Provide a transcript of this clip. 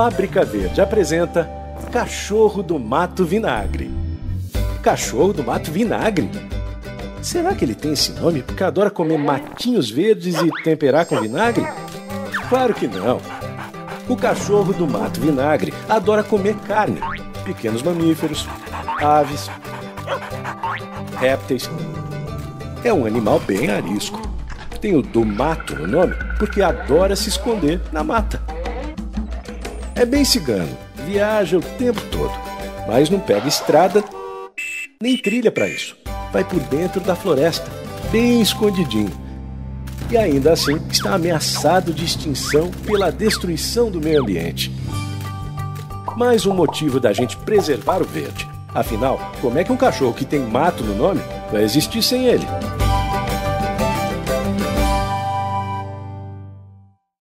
Fábrica Verde apresenta Cachorro do Mato Vinagre. Cachorro do Mato Vinagre? Será que ele tem esse nome porque adora comer matinhos verdes e temperar com vinagre? Claro que não. O cachorro do mato vinagre adora comer carne, pequenos mamíferos, aves, répteis. É um animal bem arisco. Tem o do mato no nome porque adora se esconder na mata. É bem cigano, viaja o tempo todo, mas não pega estrada nem trilha para isso. Vai por dentro da floresta, bem escondidinho. E ainda assim está ameaçado de extinção pela destruição do meio ambiente. Mais um motivo da gente preservar o verde. Afinal, como é que um cachorro que tem mato no nome vai existir sem ele?